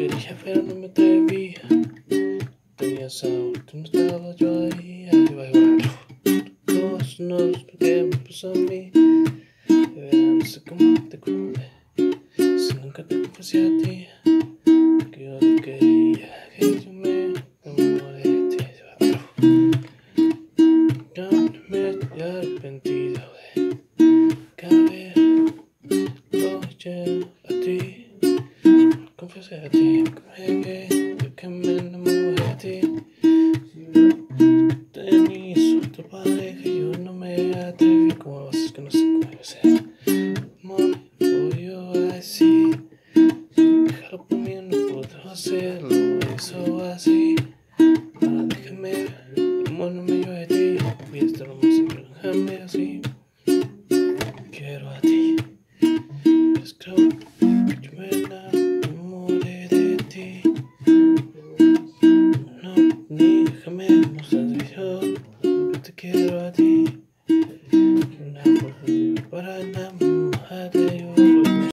quería pero no me atrevía. Tenías algo, tú no estabas yo ahí. Arriba y abajo. Todos nos que me pasó a mí. De verdad no sé cómo te conté. Si nunca te confesé a ti. Que yo te quería, que yo me enamoré de ti. Yo no me he arrepentido Confesé a ti que, que me enamoré de ti. Tenías otro padre que yo no me atreví. ¿Cómo vas? Que no sé cómo iba a ser. Amor, yo a decir. Déjalo por mí, no puedo hacerlo. Eso así. Ahora déjame, bueno, me yo de ti. Voy a estar más déjame así. te quiero a ti.